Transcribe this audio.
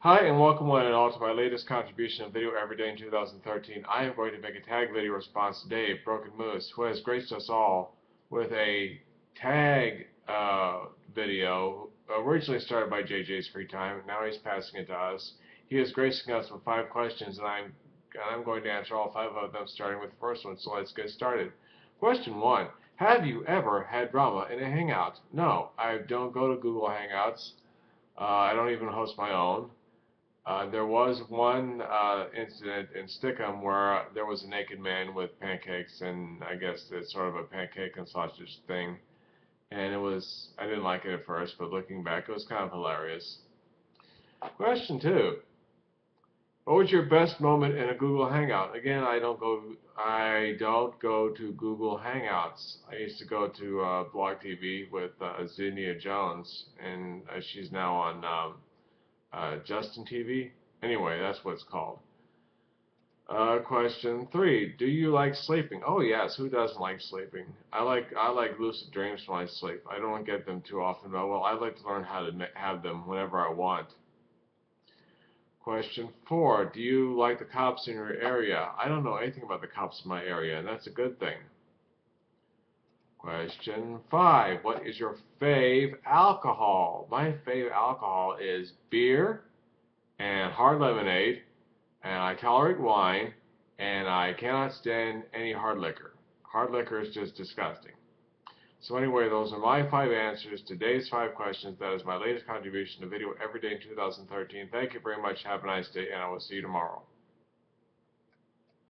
Hi and welcome one and all to my latest contribution of video every day in 2013. I am going to make a tag video response to Dave, Broken Moose, who has graced us all with a tag uh, video originally started by JJ's Free Time. And now he's passing it to us. He is gracing us with five questions and I'm, I'm going to answer all five of them starting with the first one. So let's get started. Question one. Have you ever had drama in a Hangout? No, I don't go to Google Hangouts. Uh, I don't even host my own. Uh, there was one uh, incident in Stickam where there was a naked man with pancakes, and I guess it's sort of a pancake and sausage thing. And it was, I didn't like it at first, but looking back, it was kind of hilarious. Question two. What was your best moment in a Google Hangout? Again, I don't go, I don't go to Google Hangouts. I used to go to uh, Blog TV with uh, Zinnia Jones, and uh, she's now on um, uh, Justin TV. Anyway, that's what it's called. Uh, question three: Do you like sleeping? Oh yes, who doesn't like sleeping? I like I like lucid dreams when I sleep. I don't get them too often, but well, I like to learn how to have them whenever I want. Question four: Do you like the cops in your area? I don't know anything about the cops in my area, and that's a good thing. Question five. What is your fave alcohol? My fave alcohol is beer and hard lemonade, and I tolerate wine, and I cannot stand any hard liquor. Hard liquor is just disgusting. So anyway, those are my five answers to today's five questions. That is my latest contribution to video every day in 2013. Thank you very much. Have a nice day, and I will see you tomorrow.